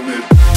moment.